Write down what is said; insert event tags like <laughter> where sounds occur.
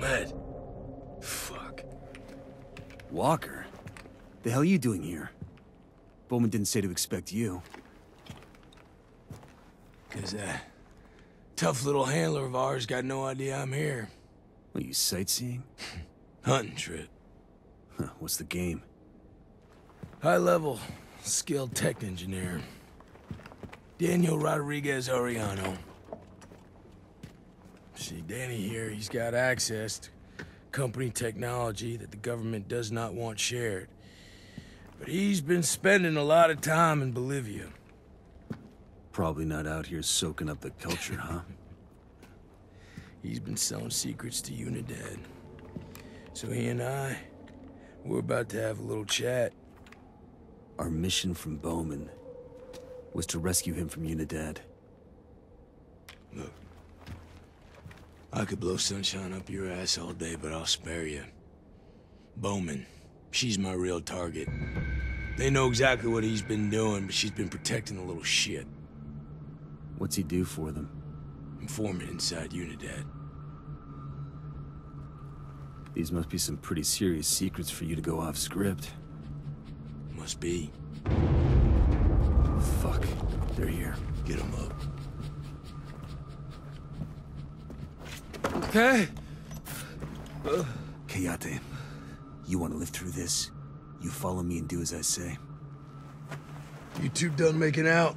mad. Fuck. Walker? The hell are you doing here? Bowman didn't say to expect you. Cause that tough little handler of ours got no idea I'm here. What, you sightseeing? <laughs> Hunting trip. Huh, what's the game? High level, skilled tech engineer. Daniel Rodriguez Ariano. See, Danny here, he's got access to company technology that the government does not want shared. But he's been spending a lot of time in Bolivia. Probably not out here soaking up the culture, huh? <laughs> He's been selling secrets to Unidad. So he and I, we're about to have a little chat. Our mission from Bowman was to rescue him from Unidad. Look, I could blow sunshine up your ass all day, but I'll spare you. Bowman, she's my real target. They know exactly what he's been doing, but she's been protecting the little shit. What's he do for them? Informant inside Unidad. These must be some pretty serious secrets for you to go off script. Must be. Fuck. They're here. Get them up. Okay. Kayate, you want to live through this? You follow me and do as I say. You two done making out?